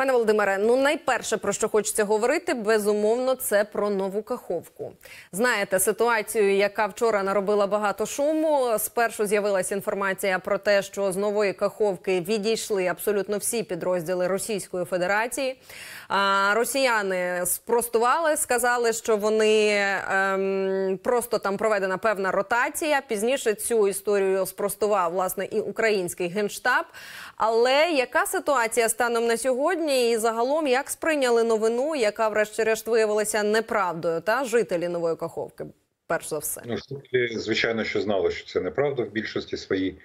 Пане Володимире, ну найперше про що хочеться говорити, безумовно, це про нову каховку. Знаєте ситуацію, яка вчора наробила багато шуму. Спершу з'явилася інформація про те, що з нової каховки відійшли абсолютно всі підрозділи Російської Федерації. А росіяни спростували, сказали, що вони ем, просто там проведена певна ротація. Пізніше цю історію спростував власне і український генштаб. Але яка ситуація станом на сьогодні, і загалом як сприйняли новину, яка, врешті-решт, виявилася неправдою, та жителі нової Каховки, перш за все, ну звичайно, що знали, що це неправда в більшості своїй.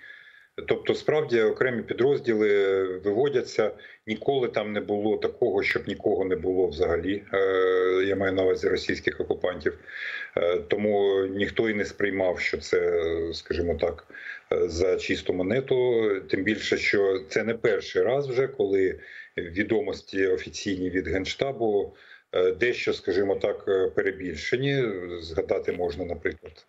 Тобто, справді окремі підрозділи виводяться. Ніколи там не було такого, щоб нікого не було взагалі. Е, я маю на увазі російських окупантів, е, тому ніхто і не сприймав, що це, скажімо так, е, за чисту монету. Тим більше, що це не перший раз, вже коли відомості офіційні від генштабу. Е, дещо, скажімо так, е, перебільшені. Згадати можна, наприклад,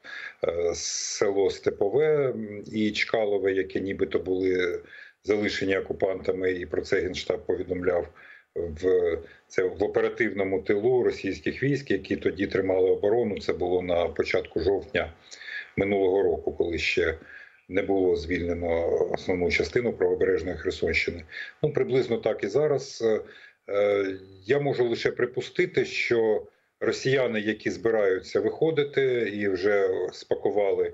е, село Степове і Чкалове, які нібито були залишені окупантами, і про це генштаб повідомляв. В це в оперативному тилу російських військ, які тоді тримали оборону. Це було на початку жовтня минулого року, коли ще не було звільнено основну частину правобережної Херсонщини. Ну приблизно так і зараз. Е, я можу лише припустити, що росіяни, які збираються виходити і вже спакували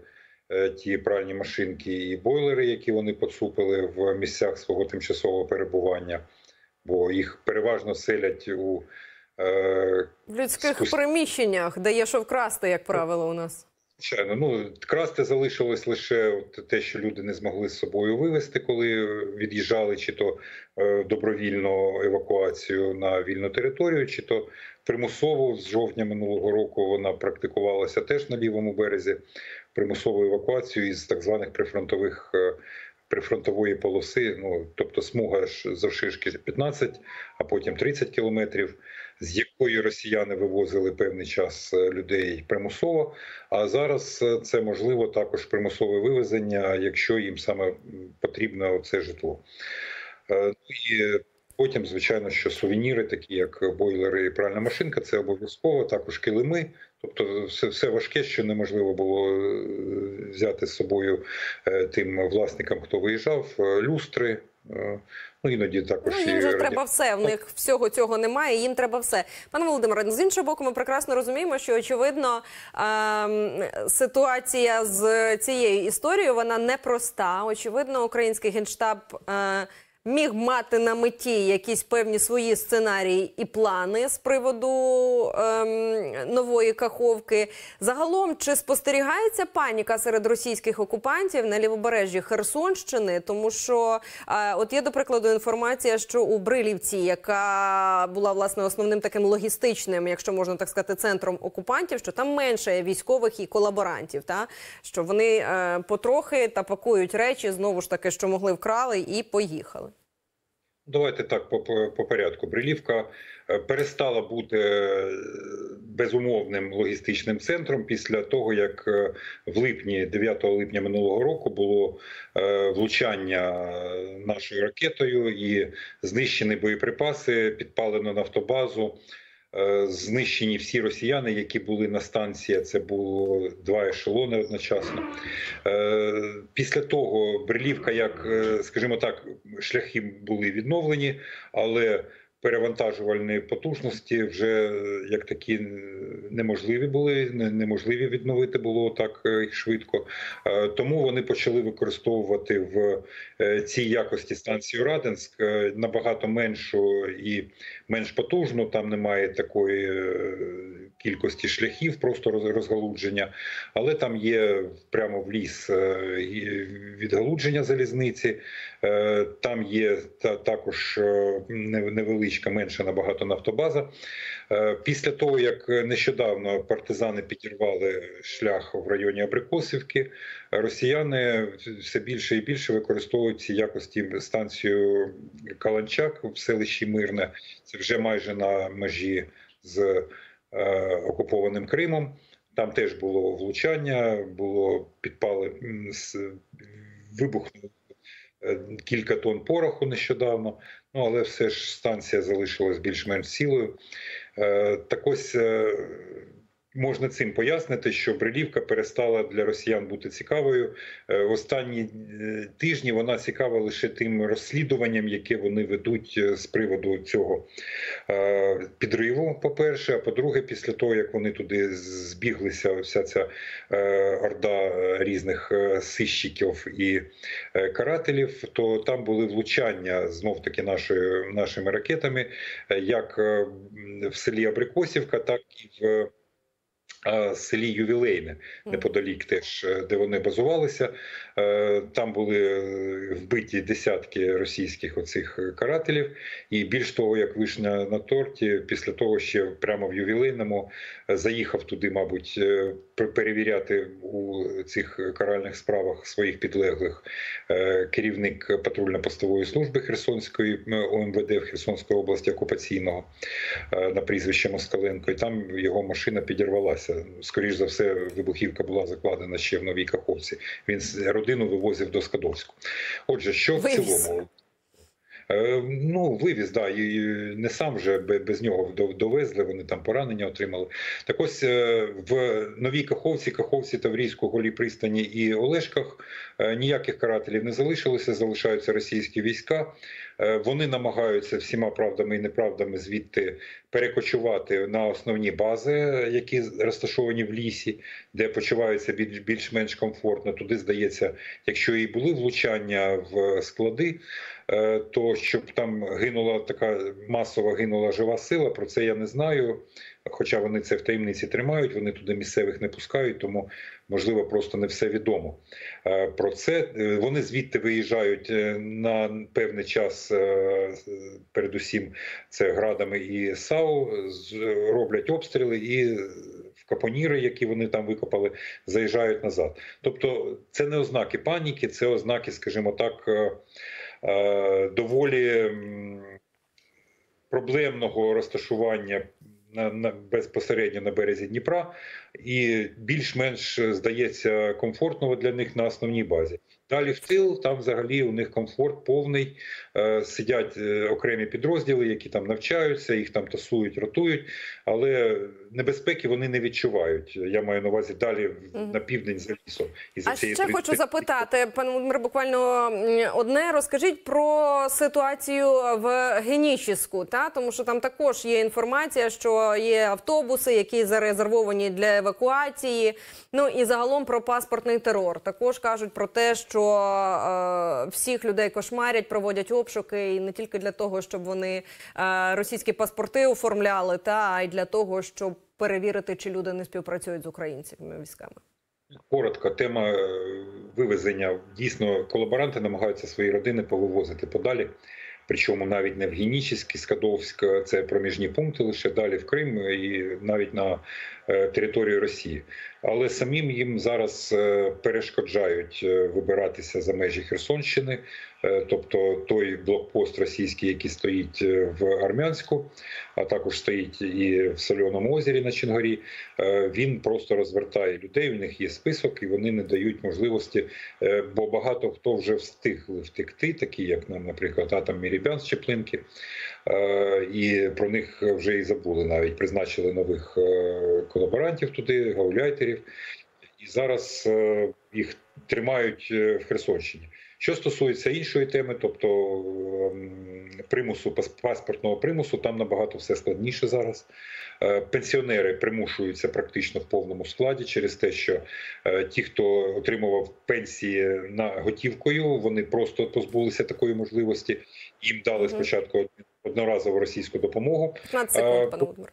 е, ті пральні машинки і бойлери, які вони поцупили в місцях свого тимчасового перебування, бо їх переважно селять у е, в людських спуск... приміщеннях, де є що вкрасти, як правило, у нас. Звичайно, ну красти залишилось лише те, що люди не змогли з собою вивезти, коли від'їжджали, чи то е, добровільну евакуацію на вільну територію, чи то примусово з жовтня минулого року вона практикувалася теж на лівому березі. Примусову евакуацію із так званих прифронтових е, прифронтової полоси, ну тобто смуга ж завширшки 15, а потім 30 кілометрів, з якої росіяни вивозили певний час е, людей примусово. А зараз е, це можливо також примусове вивезення, якщо їм саме потрібно це житло. Е, ну і Потім, звичайно, що сувеніри, такі як бойлери і пральна машинка, це обов'язково також килими. Тобто, все все важке, що неможливо було е, взяти з собою е, тим власникам, хто виїжджав, е, люстри. Ну іноді також ну, їм же треба все. В них всього цього немає. Їм треба все. Пане Володимире, з іншого боку, ми прекрасно розуміємо, що очевидно е ситуація з цією історією вона непроста. Очевидно, український генштаб. Е міг мати на меті якісь певні свої сценарії і плани з приводу ем, нової каховки. Загалом чи спостерігається паніка серед російських окупантів на лівобережжі Херсонщини? Тому що е, от є до прикладу інформація, що у Брилівці, яка була власне основним таким логістичним, якщо можна так сказати, центром окупантів, що там менше військових і колаборантів, та що вони е, потрохи та пакують речі знову ж таки, що могли вкрали і поїхали. Давайте так по, по порядку. Брилівка е, перестала бути е, безумовним логістичним центром після того, як е, в липні, 9 липня минулого року, було влучання нашою ракетою і знищені боєприпаси, підпалено нафтобазу. Е, знищені всі росіяни, які були на станції. Це було два ешелони одночасно. Е, після того Брилівка, як е, скажімо так, шляхи були відновлені, але перевантажувальні потужності вже як такі неможливі були, неможливі відновити було так е, швидко. Е, тому вони почали використовувати в е, цій якості станцію Раденськ набагато меншу і менш потужну. Там немає такої кількості шляхів, просто розгалудження, але там є прямо в ліс відгалудження залізниці. Там є також невеличка, менша набагато нафтобаза. Після того як нещодавно партизани підірвали шлях в районі Абрикосівки. Росіяни все більше і більше використовують якості станцію Каланчак в селищі Мирне. Це вже майже на межі з е, окупованим Кримом. Там теж було влучання, було підпали вибухнуло е, кілька тонн пороху нещодавно. Ну але все ж станція залишилась більш-менш цілою. Е, Так ось е, можна цим пояснити, що Брилівка перестала для росіян бути цікавою. Е, Останні е, тижні вона цікава лише тим розслідуванням, яке вони ведуть е, з приводу цього підриву. По-перше, а по-друге, після того як вони туди збіглися, вся ця орда різних сищиків і карателів, то там були влучання знов таки нашої нашими ракетами, як в селі Абрикосівка, так і в селі Ювілейне неподалік, теж е, де вони базувалися. Е, Там були е, вбиті десятки російських оцих карателів, і більш того, як вишня на торті, після того ще прямо в ювілейному заїхав туди, мабуть, перевіряти у цих каральних справах своїх підлеглих керівник патрульно-постової служби Херсонської ОМВД в Херсонській області окупаційного на прізвище Москаленко, і там його машина підірвалася. Скоріш за все, вибухівка була закладена ще в новій Каховці. Він родину вивозив до Скадовську. Отже, що в цілому? Е, Ну, вивіз, да, і не сам же бе- без нього довезли, вони там поранення отримали. Так ось е, в Новій Каховці, Каховці, Таврійську, Голій пристані і Олешках е, ніяких карателів не залишилося, залишаються російські війська. Вони намагаються всіма правдами і неправдами звідти перекочувати на основні бази, які розташовані в лісі, де почуваються більш- більш-менш комфортно. Туди здається, якщо і були влучання в склади, то щоб там гинула така масово гинула жива сила, про це я не знаю. Хоча вони це в таємниці тримають, вони туди місцевих не пускають, тому можливо просто не все відомо. Е, Про це Е, вони звідти виїжджають е, на певний час, е, передусім це градами і САУ, роблять обстріли і в капоніри, які вони там викопали, заїжджають назад. Тобто, це не ознаки паніки, це ознаки, скажімо так, е, е, доволі проблемного розташування на, на безпосередньо на березі Дніпра, і більш-менш здається комфортного для них на основній базі. Далі в тил там взагалі у них комфорт повний. Е, сидять е, окремі підрозділи, які там навчаються, їх там тасують, ротують, але небезпеки вони не відчувають. Я маю на увазі далі на південь за лісом. І за А ще хочу запитати, пане Володимире, буквально одне. Розкажіть про ситуацію в Генічіску, та тому що там також є інформація, що є автобуси, які зарезервовані для евакуації. Ну і загалом про паспортний терор. Також кажуть про те, що е, всіх людей кошмарять, проводять обшуки, і не тільки для того, щоб вони е, російські паспорти оформляли, та й для того, щоб перевірити, чи люди не співпрацюють з українськими військами. Коротко, тема е, вивезення. Дійсно, колаборанти намагаються свої родини повивозити подалі. Причому навіть не в Генічеськ, Скадовськ, це проміжні пункти, лише далі в Крим і навіть на е, територію Росії. Але самим їм зараз е, перешкоджають е, вибиратися за межі Херсонщини, Е, тобто той блокпост російський, який стоїть в Армянську, а також стоїть і в Сольоному озері на Чонгорі. Е, Він просто розвертає людей. У них є список, і вони не дають можливості, бо багато хто вже встигли втекти, такі як нам, наприклад, Атом Мірібян з Чеплинки, і про них вже і забули. Навіть призначили нових колаборантів туди, гауляйтерів, і зараз е, їх тримають е, в Херсонщині. Що стосується іншої теми, тобто ем, примусу пас- паспортного примусу, там набагато все складніше зараз. Е, Пенсіонери примушуються практично в повному складі через те, що ті, хто отримував пенсії на готівкою, вони просто позбулися такої можливості. Їм дали спочатку одноразову російську допомогу. 15 Е, секунд, пане Володимире.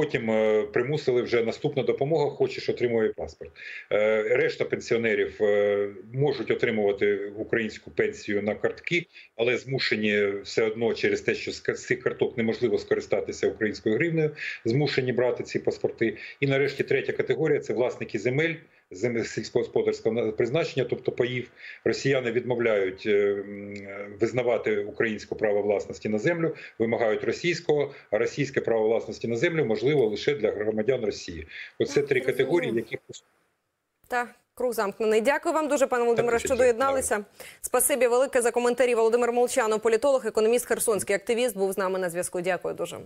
Потім е, примусили вже наступна допомога, хочеш отримує паспорт. Е, Решта пенсіонерів е, можуть отримувати українську пенсію на картки, але змушені все одно через те, що з цих карток неможливо скористатися українською гривнею, змушені брати ці паспорти. І нарешті третя категорія це власники земель. Земель сільськогосподарського призначення, тобто паїв, росіяни відмовляють е, визнавати українське право власності на землю, вимагають російського, а російське право власності на землю можливо лише для громадян Росії. Оце три категорії, які Так, Круг замкнений. Дякую вам дуже, пане Володимире, що доєдналися. Спасибі велике за коментарі. Володимир Молчанов, політолог, економіст, херсонський активіст, був з нами на зв'язку. Дякую дуже.